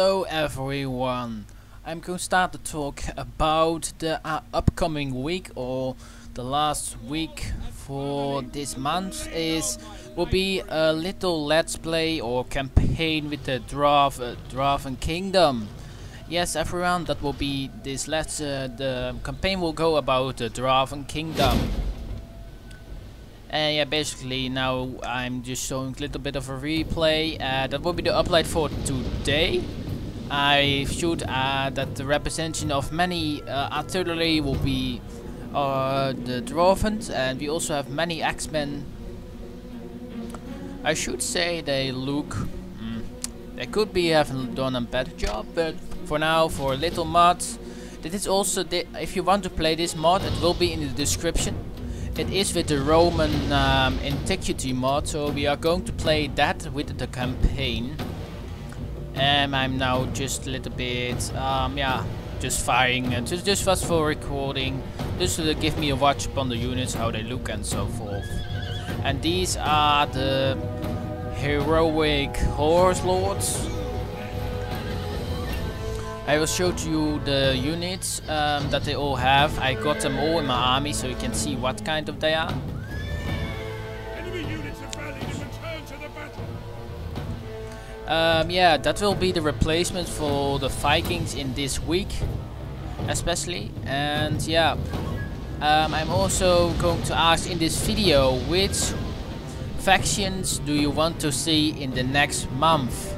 Hello everyone. I'm going to start to talk about the uh, upcoming week or the last week for this month is will be a little let's play or campaign with the Drav uh, Dwarven Kingdom. Yes everyone that will be this let's uh, the campaign will go about the Dwarven Kingdom. And yeah, basically now I'm just showing a little bit of a replay. Uh, that will be the upload for today. I should add that the representation of many uh, artillery will be uh, the Dwarfens and we also have many X-Men. I should say they look... Mm, they could be having done a better job, but for now, for little mods, this is also, if you want to play this mod, it will be in the description. It is with the Roman um, Antiquity mod, so we are going to play that with the campaign. And I'm now just a little bit, um, yeah, just firing, and just, just was for recording, just to give me a watch upon the units, how they look and so forth. And these are the heroic horse lords. I will show you the units um, that they all have. I got them all in my army so you can see what kind of they are. Um, yeah, that will be the replacement for the Vikings in this week, especially. And yeah, um, I'm also going to ask in this video which factions do you want to see in the next month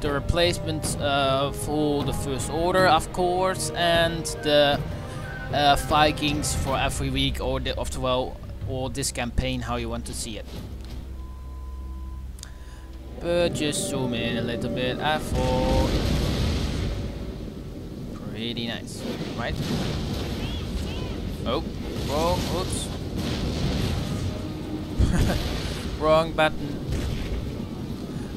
the replacement uh, for the First Order, of course, and the uh, Vikings for every week, or the of well, or this campaign, how you want to see it. But just zoom in a little bit. I thought pretty nice, right? Oh, wrong. Oops. wrong button.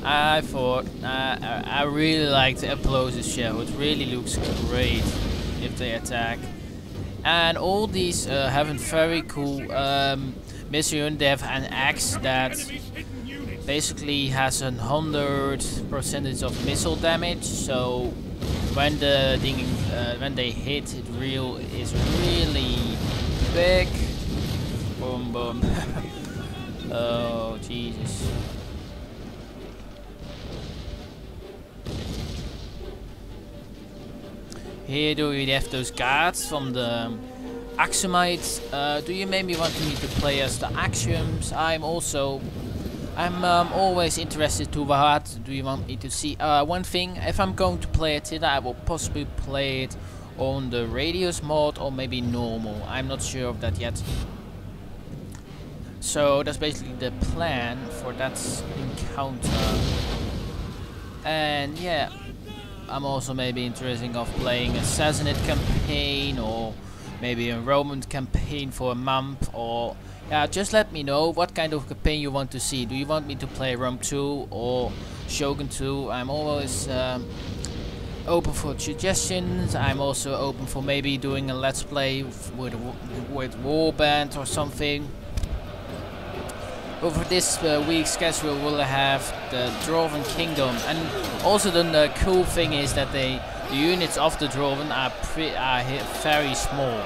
I thought uh, I really like the Applauses shell. It really looks great if they attack. And all these uh, have a very cool um, mission. They have an axe that basically has a hundred percentage of missile damage. So when the thing, uh, when they hit, it real is really big. Boom, boom. oh Jesus. Here do we have those guards from the Axumites. Uh, do you maybe want me to play as the Axiums? I'm also... I'm um, always interested to what do you want me to see. Uh, one thing, if I'm going to play it, I will possibly play it on the Radious mode or maybe normal. I'm not sure of that yet. So that's basically the plan for that encounter. And yeah, I'm also maybe interested of playing a Sassanid campaign or maybe a Roman campaign for a month or yeah just let me know what kind of campaign you want to see. Do you want me to play Rome 2 or Shogun 2 I'm always um, open for suggestions. I'm also open for maybe doing a let's play with, with Warband or something over this uh, week's schedule we'll have the Dwarven Kingdom. And also the uh, cool thing is that they the units of the Dwarven are, are very small.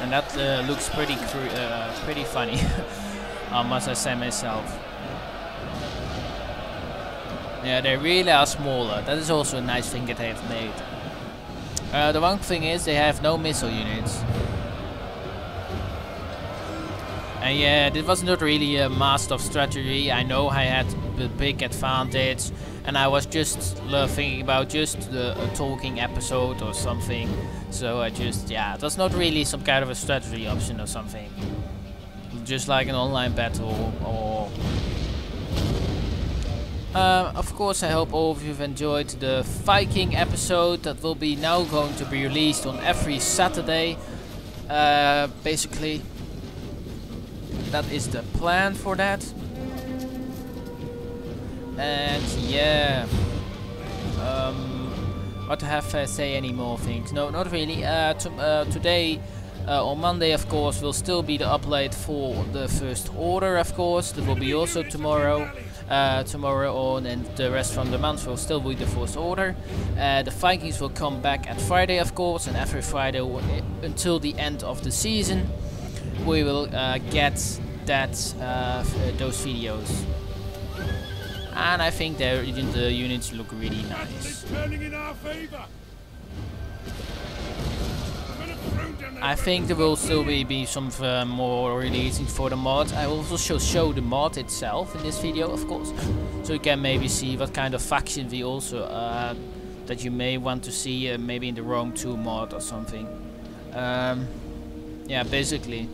And that uh, looks pretty uh, pretty funny I must I say myself. Yeah they really are smaller. That is also a nice thing that they have made. Uh, the one thing is they have no missile units and yeah, this was not really a master of strategy. I know I had the big advantage and I was just thinking about just the, a talking episode or something. So I just, yeah, it was not really some kind of a strategy option or something. Just like an online battle or... Uh, of course, I hope all of you have enjoyed the Viking episode that will be now going to be released on every Saturday. Uh, basically, that is the plan for that. And yeah, um, what to have uh, say any more things? No, not really. Uh, to, uh, today, uh, on Monday, of course, will still be the upload for the first order. Of course, that will be also tomorrow. uh, tomorrow on, and the rest from the month will still be the First Order. Uh, the Vikings will come back at Friday, of course, and every Friday until the end of the season, we will uh, get that uh, those videos. And I think the, the units look really nice. I think there will still be, be some uh, more releasing for the mod. I will also show the mod itself in this video, of course. So you can maybe see what kind of faction we also uh, that you may want to see uh, maybe in the Rome 2 mod or something. Um, yeah, basically.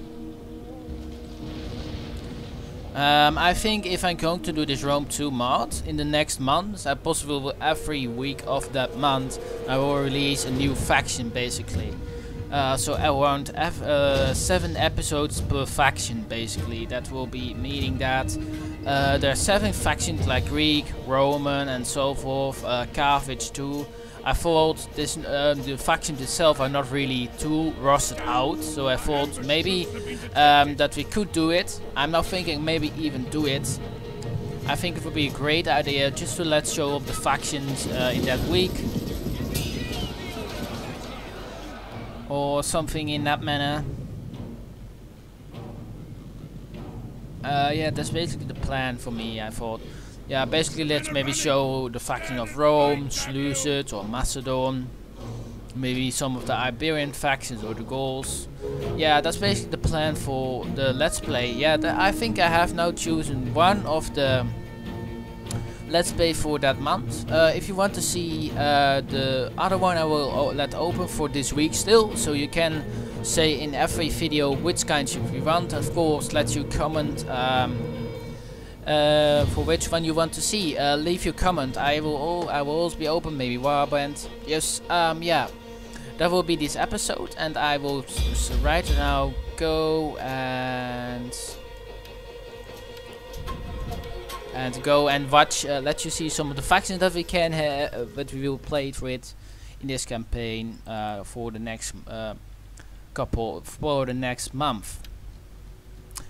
Um, I think if I'm going to do this Rome 2 mod in the next month, I possibly every week of that month I will release a new faction basically. Uh, so around uh, seven episodes per faction, basically. That will be meaning that uh, there are seven factions like Greek, Roman, and so forth. Uh, Carthage too. I thought this um, the factions itself are not really too rusted out, so I thought maybe um, that we could do it. I'm not thinking maybe even do it. I think it would be a great idea just to let show up the factions uh, in that week or something in that manner. Uh, yeah, that's basically the plan for me, I thought. Yeah, basically let's maybe show the faction of Rome, Seleucid or Macedon. Maybe some of the Iberian factions or the Gauls. Yeah, that's basically the plan for the Let's Play. Yeah, I think I have now chosen one of the let's play for that month. Uh, if you want to see uh, the other one I will let open for this week still, so you can say in every video which kind you want. Of course, let you comment um, uh, for which one you want to see. Uh, leave your comment. I will all, I will always be open. Maybe Warband. Yes. Um. Yeah. That will be this episode, and I will right now go and and go and watch uh, let you see some of the factions that we can uh, that we will play with in this campaign uh, for the next uh, couple for the next month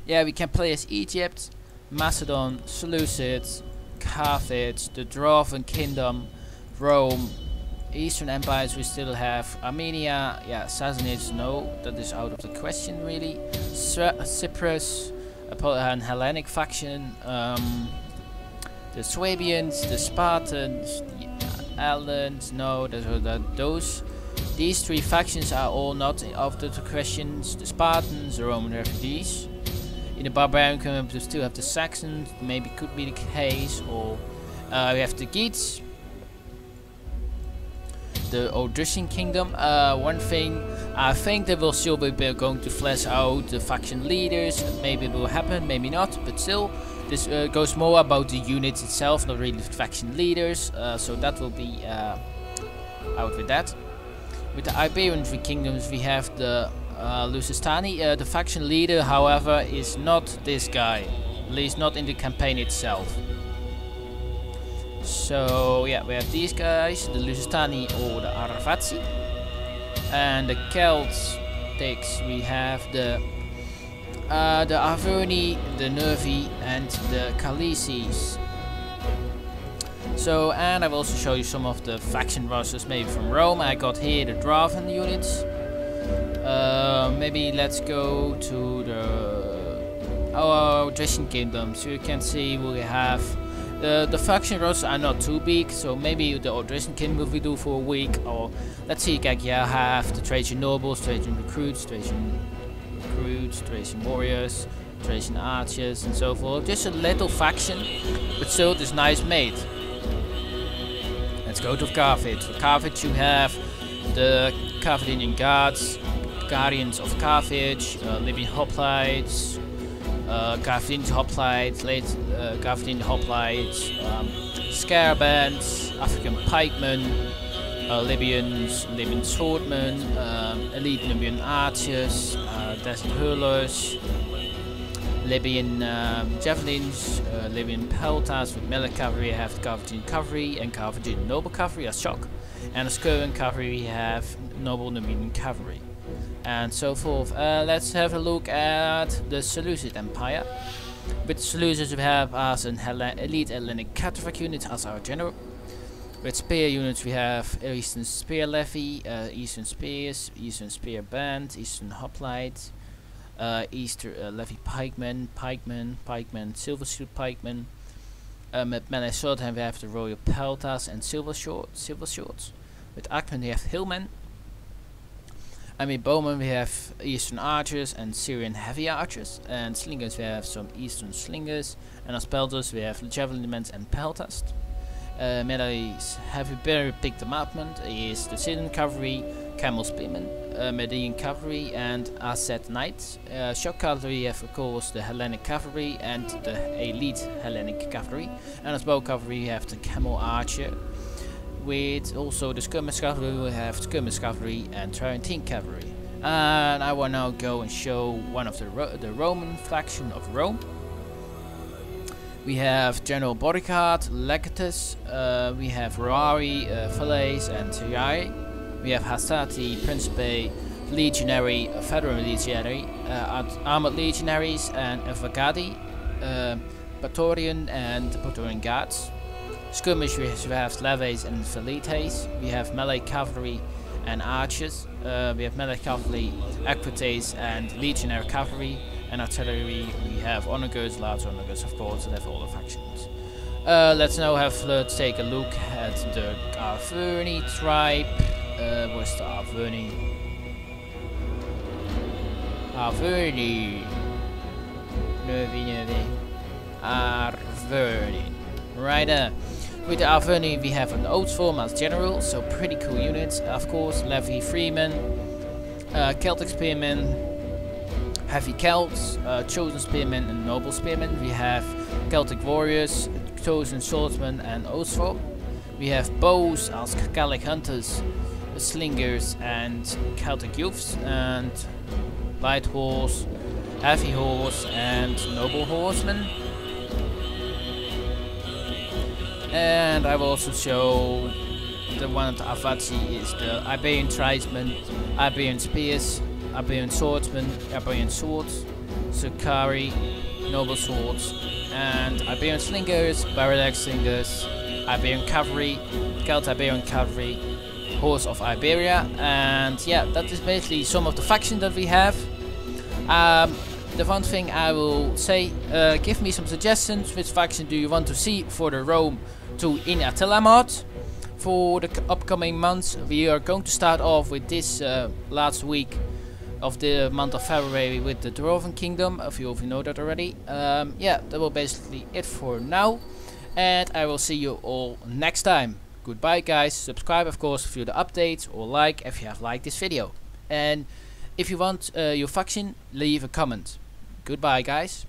yeah we can play as Egypt Macedon Seleucids, Carthage the Dwarven Kingdom Rome Eastern Empires we still have Armenia yeah Sassanids no that is out of the question really Cyprus an Hellenic faction um, the Swabians, the Spartans, the Alans, no, those. These three factions are all not out of the questions. The Spartans, the Roman refugees. In the Barbarian Kingdom we still have the Saxons, maybe could be the case, or uh, we have the Geats, the Odrysian Kingdom. Uh, one thing, I think they will still be going to flesh out the faction leaders. Maybe it will happen, maybe not, but still, this uh, goes more about the units itself, not really the faction leaders, uh, so that will be uh, out with that. With the Iberian three kingdoms we have the uh, Lusitani. Uh, the faction leader, however, is not this guy, at least not in the campaign itself. So yeah, we have these guys, the Lusitani or the Arevaci. And the Celts takes we have the uh, the Arverni, the Nervi, and the Khaleesi's. So, and I will also show you some of the faction rosters maybe from Rome. I got here the Dwarven units. Uh, maybe let's go to the Odrysian Kingdom. So you can see we have the the faction rosters are not too big. So maybe the Odrysian Kingdom we do for a week, or let's see, like yeah, have the Thracian nobles, Thracian recruits, Thracian recruits, Thracian warriors, Thracian archers and so forth. Just a little faction, but still this nice made. Let's go to Carthage. For Carthage you have the Carthaginian guards, Guardians of Carthage, uh, Libyan hoplites, uh, Carthaginian hoplites, late uh, Carthaginian hoplites, um, Scarabands, African pikemen, uh, Libyans, Libyan swordmen, um, elite Libyan archers, uh, desert hurlers, Libyan um, javelins, uh, Libyan peltas with melee cavalry, have Carthaginian cavalry and Carthaginian noble cavalry as shock. And as Curran cavalry we have noble Numidian cavalry. And so forth. Uh, let's have a look at the Seleucid Empire. With Seleucus we have as an Hellen elite Hellenic Cataphract unit as our general. With spear units we have Eastern Spear Levy, uh, Eastern Spears, Eastern Spear Band, Eastern Hoplite, uh, Eastern uh, Levy Pikemen, Pikemen, Pikemen, Silver Suit Pikemen. Um, met melee sword we have the Royal Peltas and Silver Short, Silver Swords. With Akmen we have Hillmen. And with Bowmen we have Eastern Archers and Syrian Heavy Archers. And Slingers we have some Eastern Slingers. And as Pelters we have Javelin Javelinmen and Peltas. Uh, melees heavy very big department is the Syrian Cavalry, Camel Spearmen, uh, Median Cavalry and Asset Knights. Uh, shock Cavalry have of course the Hellenic Cavalry and the Elite Hellenic Cavalry. And as Bow Cavalry you have the Camel Archer. With also the Skirmish Cavalry we have Skirmish Cavalry and Tarantine Cavalry. And I will now go and show one of the, Ro the Roman faction of Rome. We have General Bodyguard, Legatus, uh, we have Roari, uh, Falaise and Triarii. We have Hastati, Principe, Legionary, Federal Legionary, uh, Armored Legionaries and Vagadi, uh, and Praetorian Guards. Skirmish we have Leves and Velites, We have melee cavalry and archers. Uh, we have melee cavalry, Equites and legionary cavalry and artillery we have honor onagers, large onagers of course, and have all the factions. Uh, let's now have let's take a look at the Arverni tribe. Uh, where's the Arverni? Arverni. Nervy, nervy. Arverni. Right there. With the Arverni we have an Oath form as general, so pretty cool units. Of course, Levy Freeman, uh, Celtic Spearmen, heavy Celts, uh, chosen spearmen and noble spearmen. We have Celtic warriors, chosen swordsmen and oathsfolk. We have bows as Gallic hunters, slingers and Celtic youths and light horse, heavy horse and noble horsemen. And I will also show the one at Avazi is the Iberian tribesmen, Iberian spears, Iberian swordsmen, Iberian swords, Scutarii, noble swords, and Iberian slingers, Balearic slingers, Iberian cavalry, Celt Iberian cavalry, horse of Iberia, and yeah, that is basically some of the factions that we have. Um, the one thing I will say, uh, give me some suggestions, which faction do you want to see for the Rome to in Attila mod? For the upcoming months, we are going to start off with this uh, last week of the month of February with the Dwarven Kingdom, a few of you know that already. Um, yeah, that will basically it for now. And I will see you all next time. Goodbye guys, subscribe of course you the updates or like if you have liked this video. And if you want uh, your faction, leave a comment. Goodbye guys.